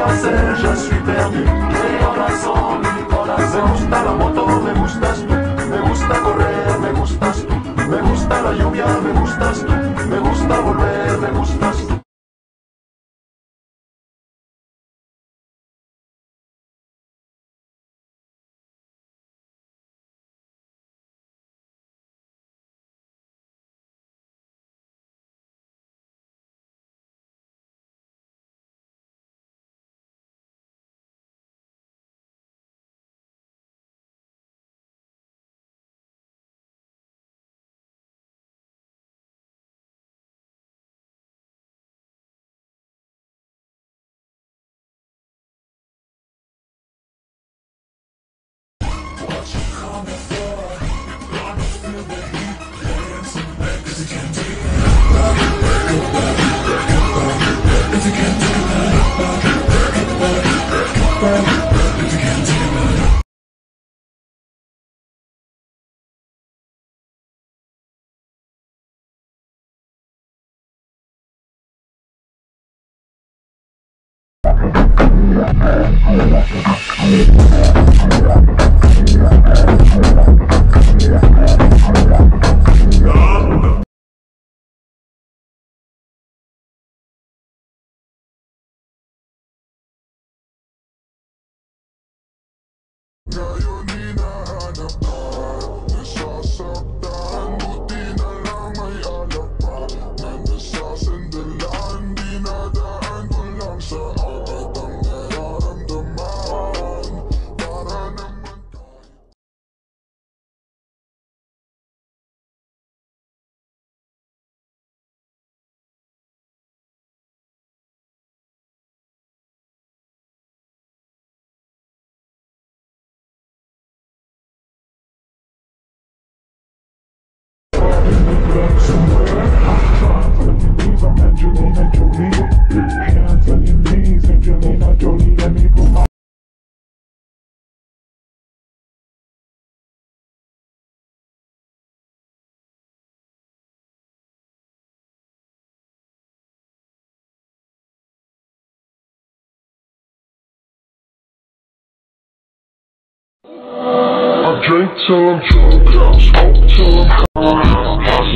hacer? Je suis perdu. Mi corazón, mi corazón. Me gusta la moto, me gustas tú. Me gusta correr, me gustas tú. Me gusta la lluvia, me gustas tú. Yeah. Ngayon hinahanap drink till I'm drunk, smoke till I'm Got